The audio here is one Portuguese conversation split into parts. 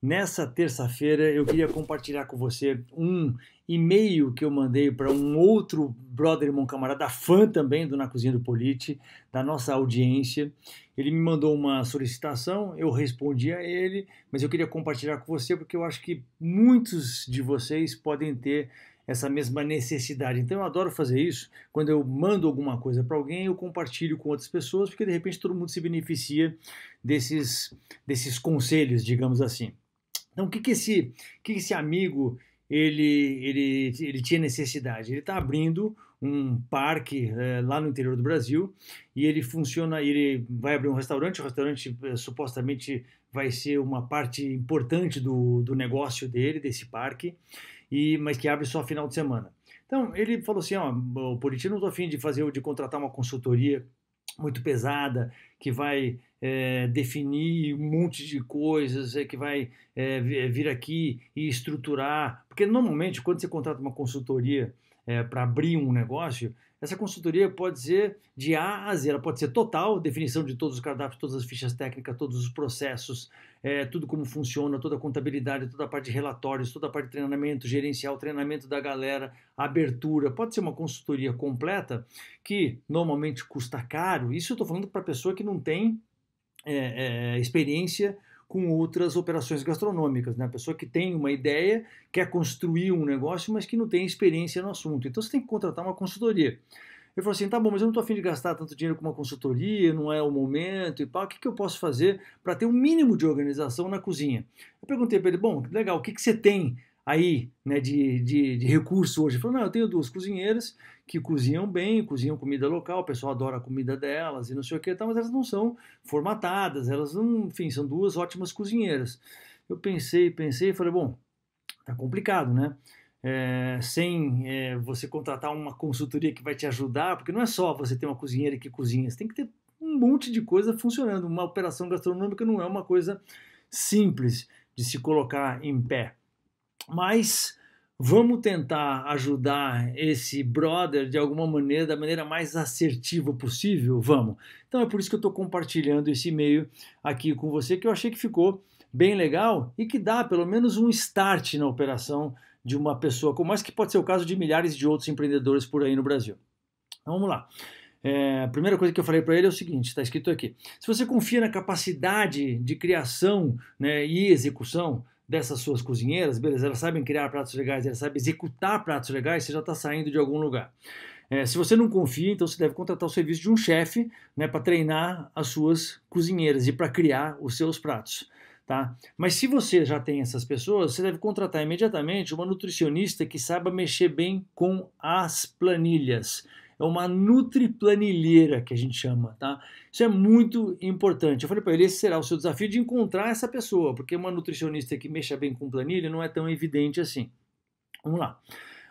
Nessa terça-feira eu queria compartilhar com você um e-mail que eu mandei para um outro brother, irmão camarada, fã também do Na Cozinha do Polite, da nossa audiência. Ele me mandou uma solicitação, eu respondi a ele, mas eu queria compartilhar com você porque eu acho que muitos de vocês podem ter essa mesma necessidade. Então eu adoro fazer isso. Quando eu mando alguma coisa para alguém, eu compartilho com outras pessoas, porque de repente todo mundo se beneficia desses, desses conselhos, digamos assim. Então o que, que, esse, que, esse amigo ele, ele, ele tinha necessidade? Ele está abrindo um parque é, lá no interior do Brasil e ele funciona, ele vai abrir um restaurante, o restaurante é, supostamente vai ser uma parte importante do, do negócio dele, desse parque e, mas que abre só final de semana. Então, ele falou assim, ó, o Politi não estou afim de fazer, de contratar uma consultoria muito pesada, que vai é, definir um monte de coisas, é, que vai é, vir aqui e estruturar. Porque normalmente, quando você contrata uma consultoria é, para abrir um negócio, essa consultoria pode ser de A a Z, ela pode ser total, definição de todos os cardápios, todas as fichas técnicas, todos os processos, é, tudo como funciona, toda a contabilidade, toda a parte de relatórios, toda a parte de treinamento gerencial, treinamento da galera, abertura. Pode ser uma consultoria completa que normalmente custa caro. Isso eu estou falando para pessoa que não tem é, é, experiência com outras operações gastronômicas. Né? A pessoa que tem uma ideia, quer construir um negócio, mas que não tem experiência no assunto. Então você tem que contratar uma consultoria. Eu falei assim, tá bom, mas eu não estou afim de gastar tanto dinheiro com uma consultoria, não é o momento e pá, o que, que eu posso fazer para ter um mínimo de organização na cozinha? Eu perguntei para ele, bom, legal, o que, que você tem aí né, de, de, de recurso hoje? Falou, não, eu tenho duas cozinheiras que cozinham bem, cozinham comida local, o pessoal adora a comida delas e não sei o que, tá, mas elas não são formatadas, elas não, enfim, são duas ótimas cozinheiras. Eu pensei, pensei e falei, bom, tá complicado, né? É, sem é, você contratar uma consultoria que vai te ajudar, porque não é só você ter uma cozinheira que cozinha, você tem que ter um monte de coisa funcionando. Uma operação gastronômica não é uma coisa simples de se colocar em pé. Mas vamos tentar ajudar esse brother de alguma maneira, da maneira mais assertiva possível? Vamos. Então é por isso que eu estou compartilhando esse e-mail aqui com você, que eu achei que ficou bem legal e que dá pelo menos um start na operação de uma pessoa, como mais que pode ser o caso de milhares de outros empreendedores por aí no Brasil. Então vamos lá. É, a primeira coisa que eu falei para ele é o seguinte: está escrito aqui. Se você confia na capacidade de criação né, e execução dessas suas cozinheiras, beleza, elas sabem criar pratos legais, elas sabem executar pratos legais, você já está saindo de algum lugar. É, se você não confia, então você deve contratar o serviço de um chefe né, para treinar as suas cozinheiras e para criar os seus pratos. Tá? Mas se você já tem essas pessoas, você deve contratar imediatamente uma nutricionista que saiba mexer bem com as planilhas é uma nutriplanilheira que a gente chama, tá? Isso é muito importante. Eu falei para ele, esse será o seu desafio de encontrar essa pessoa, porque uma nutricionista que mexa bem com planilha não é tão evidente assim. Vamos lá.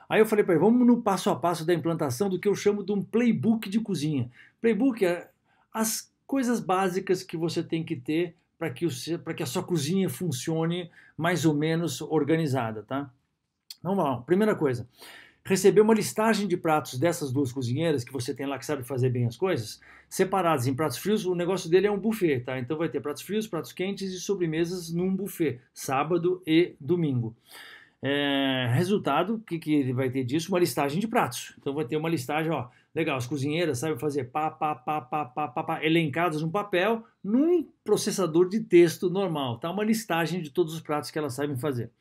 Aí eu falei para ele, vamos no passo a passo da implantação do que eu chamo de um playbook de cozinha. Playbook é as coisas básicas que você tem que ter para que, que a sua cozinha funcione mais ou menos organizada, tá? Vamos lá, primeira coisa receber uma listagem de pratos dessas duas cozinheiras que você tem lá que sabe fazer bem as coisas, separados em pratos frios, o negócio dele é um buffet, tá? Então vai ter pratos frios, pratos quentes e sobremesas num buffet, sábado e domingo. É, resultado, o que, que ele vai ter disso? Uma listagem de pratos. Então vai ter uma listagem, ó, legal, as cozinheiras sabem fazer pá, pá, pá, pá, pá, pá, pá elencadas no papel, num processador de texto normal, tá? Uma listagem de todos os pratos que elas sabem fazer.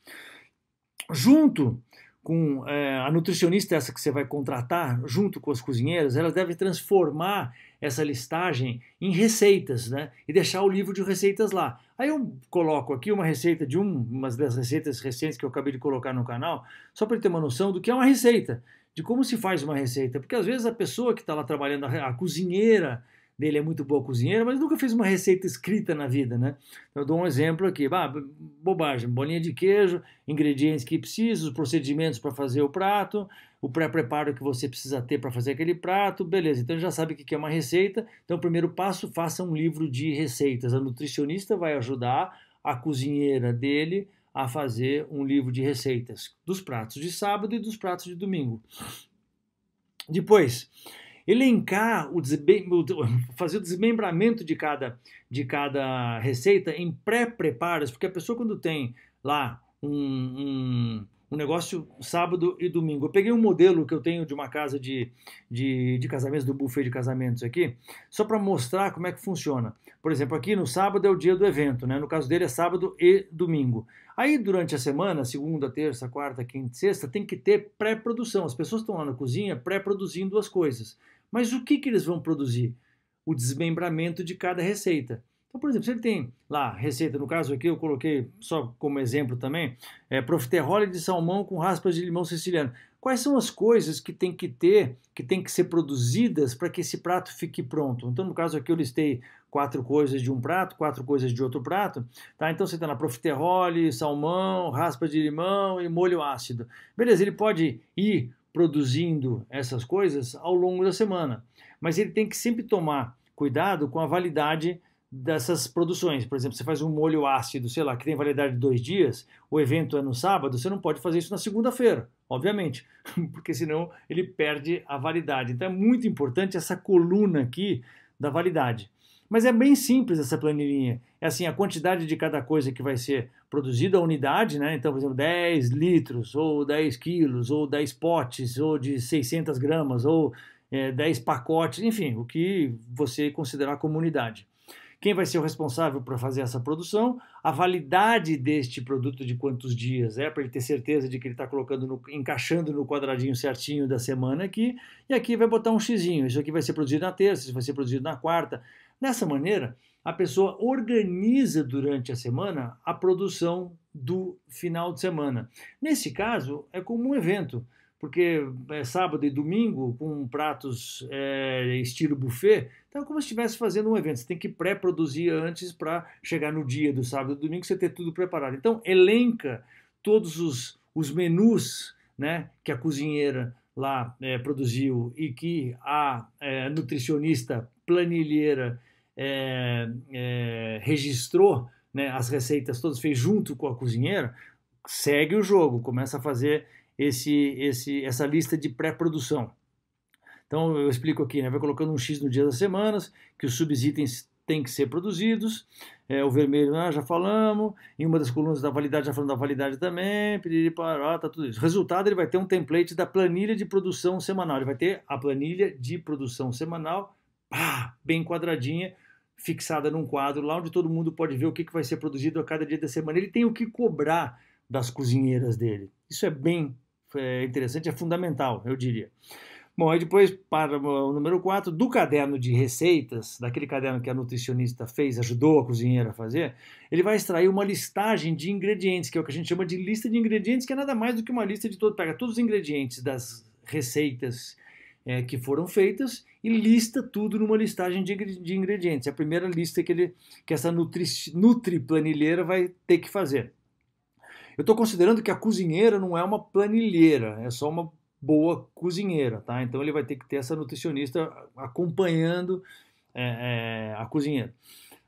Junto com é, a nutricionista essa que você vai contratar, junto com as cozinheiras, elas devem transformar essa listagem em receitas, né? E deixar o livro de receitas lá. Aí eu coloco aqui uma receita de um, umas das receitas recentes que eu acabei de colocar no canal, só para ter uma noção do que é uma receita, de como se faz uma receita. Porque às vezes a pessoa que está lá trabalhando, a cozinheira, dele é muito boa cozinheira, mas nunca fez uma receita escrita na vida, né? Eu dou um exemplo aqui, bah, bobagem, bolinha de queijo, ingredientes que precisa, os procedimentos para fazer o prato, o pré-preparo que você precisa ter para fazer aquele prato, beleza. Então já sabe o que é uma receita. Então, o primeiro passo, faça um livro de receitas. A nutricionista vai ajudar a cozinheira dele a fazer um livro de receitas dos pratos de sábado e dos pratos de domingo. Depois, elencar o, fazer o desmembramento de cada, de cada receita em pré-preparos, porque a pessoa quando tem lá um, um, um, negócio sábado e domingo. Eu peguei um modelo que eu tenho de uma casa de, de, de casamentos, do buffet de casamentos aqui, só para mostrar como é que funciona. Por exemplo, aqui no sábado é o dia do evento, né? no caso dele é sábado e domingo. Aí durante a semana, segunda, terça, quarta, quinta, sexta, tem que ter pré-produção. As pessoas estão lá na cozinha pré-produzindo as coisas. Mas o que, que eles vão produzir? O desmembramento de cada receita. Então, por exemplo, se ele tem lá receita, no caso aqui eu coloquei só como exemplo também, é profiterole de salmão com raspas de limão siciliano. Quais são as coisas que tem que ter, que tem que ser produzidas para que esse prato fique pronto? Então, no caso aqui eu listei quatro coisas de um prato, quatro coisas de outro prato, tá? Então você tem lá profiterole, salmão, raspas de limão e molho ácido. Beleza, ele pode ir produzindo essas coisas ao longo da semana. Mas ele tem que sempre tomar cuidado com a validade dessas produções. Por exemplo, você faz um molho ácido, sei lá, que tem validade de dois dias, o evento é no sábado, você não pode fazer isso na segunda-feira, obviamente, porque senão ele perde a validade. Então é muito importante essa coluna aqui da validade. Mas é bem simples essa planilhinha. É assim, a quantidade de cada coisa que vai ser produzida, a unidade, né? Então, por exemplo, 10 litros, ou 10 quilos, ou 10 potes, ou de 600 gramas, ou é, 10 pacotes, enfim, o que você considerar como unidade. Quem vai ser o responsável para fazer essa produção? A validade deste produto de quantos dias é, para ele ter certeza de que ele está colocando, no, encaixando no quadradinho certinho da semana aqui. E aqui vai botar um xizinho. Isso aqui vai ser produzido na terça, isso vai ser produzido na quarta. Dessa maneira, a pessoa organiza durante a semana a produção do final de semana. Nesse caso, é como um evento, porque é sábado e domingo com pratos é, estilo buffet, então é como se estivesse fazendo um evento. Você tem que pré-produzir antes para chegar no dia do sábado e domingo você ter tudo preparado. Então, elenca todos os, os menus né, que a cozinheira lá é, produziu e que a é, nutricionista planilheira é, é, registrou né, as receitas todas, fez junto com a cozinheira, segue o jogo, começa a fazer esse, esse, essa lista de pré-produção. Então eu explico aqui, né, vai colocando um X no dia das semanas, que os subitens têm que ser produzidos, é, o vermelho né, já falamos, em uma das colunas da validade já falando da validade também, para tá tudo isso. Resultado, ele vai ter um template da planilha de produção semanal, ele vai ter a planilha de produção semanal, pá, bem quadradinha, fixada num quadro, lá onde todo mundo pode ver o que, que vai ser produzido a cada dia da semana. Ele tem o que cobrar das cozinheiras dele. Isso é bem é interessante, é fundamental, eu diria. Bom, aí depois para o número 4, do caderno de receitas, daquele caderno que a nutricionista fez, ajudou a cozinheira a fazer, ele vai extrair uma listagem de ingredientes, que é o que a gente chama de lista de ingredientes, que é nada mais do que uma lista de todo, pega todos os ingredientes das receitas é, que foram feitas e lista tudo numa listagem de, de ingredientes. É a primeira lista que, ele, que essa nutri, nutri planilheira vai ter que fazer. Eu estou considerando que a cozinheira não é uma planilheira, é só uma boa cozinheira, tá? Então ele vai ter que ter essa nutricionista acompanhando é, é, a cozinheira.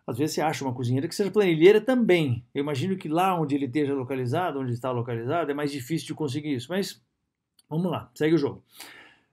Às vezes você acha uma cozinheira que seja planilheira também. Eu imagino que lá onde ele esteja localizado, onde está localizado, é mais difícil de conseguir isso. Mas vamos lá, segue o jogo.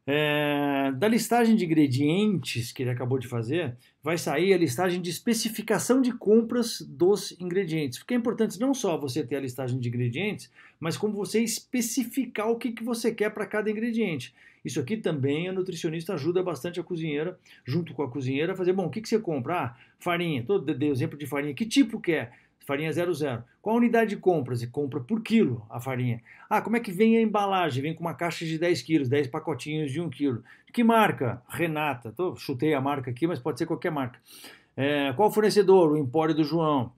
É, da listagem de ingredientes que ele acabou de fazer, vai sair a listagem de especificação de compras dos ingredientes. Porque é importante não só você ter a listagem de ingredientes, mas como você especificar o que, que você quer para cada ingrediente. Isso aqui também a nutricionista ajuda bastante a cozinheira, junto com a cozinheira, a fazer, bom, o que, que você compra? Ah, farinha, todo exemplo de farinha, que tipo que é? Farinha 00. Qual a unidade de compra? Você compra por quilo a farinha. Ah, como é que vem a embalagem? Vem com uma caixa de 10 quilos, 10 pacotinhos de 1 quilo. Que marca? Renata. Tô, chutei a marca aqui, mas pode ser qualquer marca. É, qual fornecedor? O Empório do João.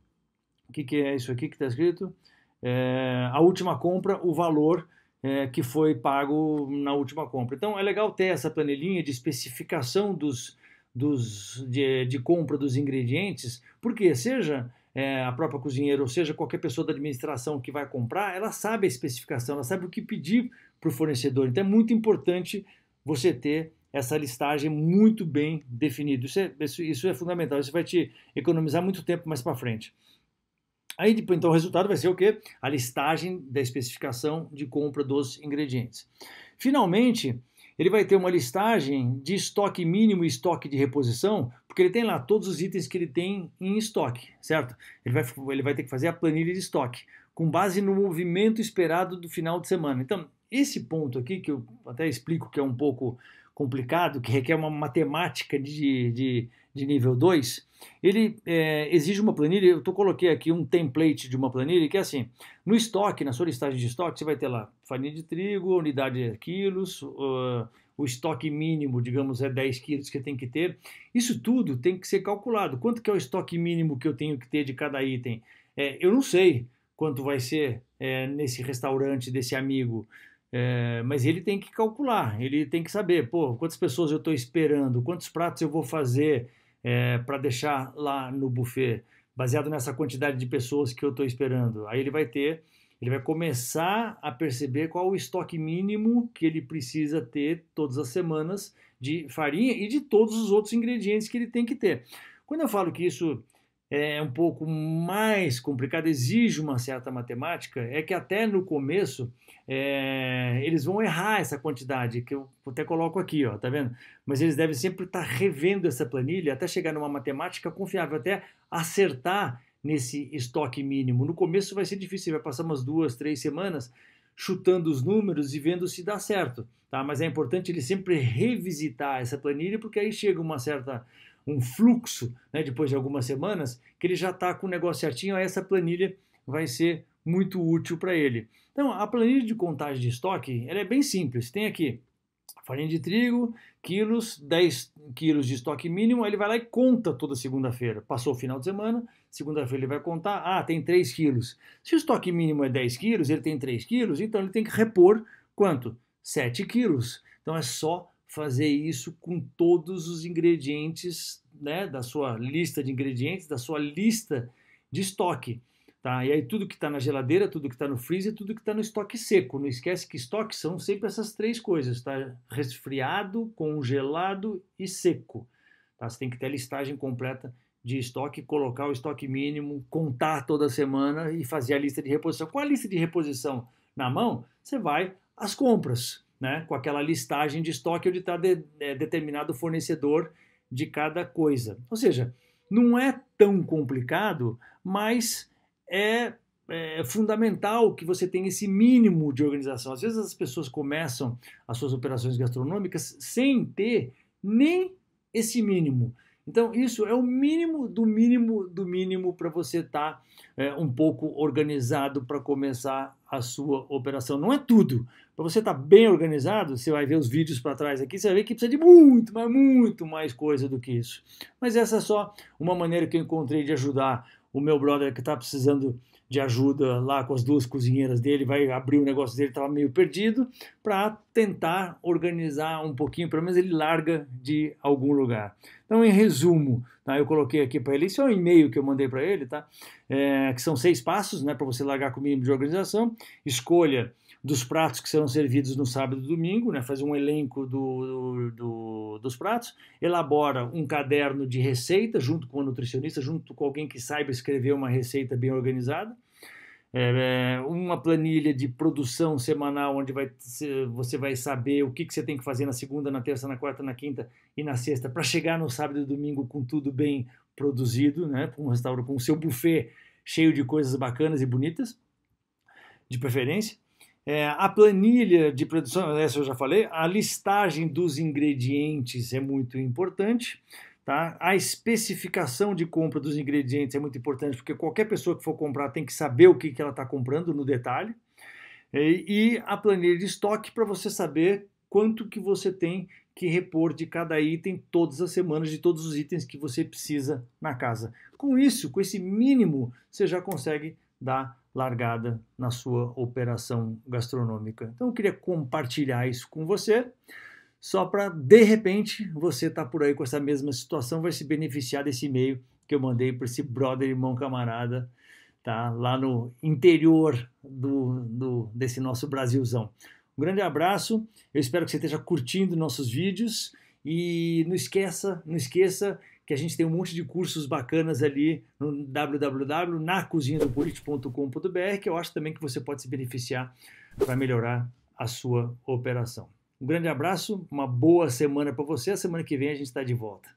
O que, que é isso aqui que está escrito? É, a última compra, o valor é, que foi pago na última compra. Então é legal ter essa planilhinha de especificação dos, dos, de, de compra dos ingredientes, porque seja é, a própria cozinheira, ou seja, qualquer pessoa da administração que vai comprar, ela sabe a especificação, ela sabe o que pedir para o fornecedor. Então é muito importante você ter essa listagem muito bem definida. Isso é, isso, isso é fundamental, isso vai te economizar muito tempo mais para frente. Aí, então, o resultado vai ser o quê? A listagem da especificação de compra dos ingredientes. Finalmente, ele vai ter uma listagem de estoque mínimo e estoque de reposição, porque ele tem lá todos os itens que ele tem em estoque, certo? Ele vai, ele vai ter que fazer a planilha de estoque, com base no movimento esperado do final de semana. Então, esse ponto aqui, que eu até explico que é um pouco complicado, que requer uma matemática de, de, de nível 2, ele é, exige uma planilha, eu tô, coloquei aqui um template de uma planilha que é assim, no estoque, na sua listagem de estoque, você vai ter lá farinha de trigo, unidade de quilos, uh, o estoque mínimo, digamos, é 10 quilos que tem que ter. Isso tudo tem que ser calculado. Quanto que é o estoque mínimo que eu tenho que ter de cada item? É, eu não sei quanto vai ser é, nesse restaurante desse amigo, é, mas ele tem que calcular, ele tem que saber, pô, quantas pessoas eu estou esperando, quantos pratos eu vou fazer é, para deixar lá no buffet, baseado nessa quantidade de pessoas que eu estou esperando. Aí ele vai ter, ele vai começar a perceber qual o estoque mínimo que ele precisa ter todas as semanas de farinha e de todos os outros ingredientes que ele tem que ter. Quando eu falo que isso é um pouco mais complicado, exige uma certa matemática, é que até no começo é, eles vão errar essa quantidade, que eu até coloco aqui, ó, tá vendo? Mas eles devem sempre estar revendo essa planilha até chegar numa matemática confiável, até acertar nesse estoque mínimo. No começo vai ser difícil, vai passar umas duas, três semanas chutando os números e vendo se dá certo, tá? Mas é importante ele sempre revisitar essa planilha, porque aí chega uma certa um fluxo, né, depois de algumas semanas, que ele já está com o negócio certinho, aí essa planilha vai ser muito útil para ele. Então, a planilha de contagem de estoque ela é bem simples. Tem aqui farinha de trigo, quilos, 10 quilos de estoque mínimo, ele vai lá e conta toda segunda-feira. Passou o final de semana, segunda-feira ele vai contar, ah, tem 3 quilos. Se o estoque mínimo é 10 quilos, ele tem 3 quilos, então ele tem que repor quanto? 7 quilos. Então é só fazer isso com todos os ingredientes né, da sua lista de ingredientes, da sua lista de estoque. Tá? E aí tudo que está na geladeira, tudo que está no freezer, tudo que está no estoque seco. Não esquece que estoque são sempre essas três coisas, tá? Resfriado, congelado e seco. Tá? Você tem que ter a listagem completa de estoque, colocar o estoque mínimo, contar toda semana e fazer a lista de reposição. Com a lista de reposição na mão, você vai às compras, né? com aquela listagem de estoque onde está de, é, determinado fornecedor de cada coisa. Ou seja, não é tão complicado, mas é, é, fundamental que você tenha esse mínimo de organização. Às vezes as pessoas começam as suas operações gastronômicas sem ter nem esse mínimo. Então, isso é o mínimo do mínimo do mínimo para você estar tá, é, um pouco organizado para começar a sua operação. Não é tudo. Para você estar tá bem organizado, você vai ver os vídeos para trás aqui, você vai ver que precisa de muito, mas muito mais coisa do que isso. Mas essa é só uma maneira que eu encontrei de ajudar o meu brother que está precisando de ajuda lá com as duas cozinheiras dele, vai abrir o negócio dele, estava meio perdido, para tentar organizar um pouquinho, pelo menos ele larga de algum lugar. Então, em resumo, tá, eu coloquei aqui para ele, isso é um e-mail que eu mandei para ele, tá? É, que são seis passos né, para você largar com o mínimo de organização. Escolha dos pratos que serão servidos no sábado e domingo, né, faz um elenco do, do, dos pratos, elabora um caderno de receita junto com o nutricionista, junto com alguém que saiba escrever uma receita bem organizada, é, uma planilha de produção semanal onde vai, você vai saber o que, que você tem que fazer na segunda, na terça, na quarta, na quinta e na sexta para chegar no sábado e domingo com tudo bem produzido, né, com um restaurante, com o seu buffet cheio de coisas bacanas e bonitas, de preferência. É, a planilha de produção, essa eu já falei, a listagem dos ingredientes é muito importante. Tá? A especificação de compra dos ingredientes é muito importante, porque qualquer pessoa que for comprar tem que saber o que, que ela está comprando no detalhe. E, e a planilha de estoque para você saber quanto que você tem que repor de cada item todas as semanas, de todos os itens que você precisa na casa. Com isso, com esse mínimo, você já consegue dar largada na sua operação gastronômica. Então eu queria compartilhar isso com você, só para de repente você tá por aí com essa mesma situação, vai se beneficiar desse e-mail que eu mandei para esse brother, irmão, camarada, tá lá no interior do, do desse nosso Brasilzão. Um grande abraço, eu espero que você esteja curtindo nossos vídeos e não esqueça, não esqueça que a gente tem um monte de cursos bacanas ali no www.nacozinhadopolite.com.br, que eu acho também que você pode se beneficiar para melhorar a sua operação. Um grande abraço, uma boa semana para você. A semana que vem a gente está de volta.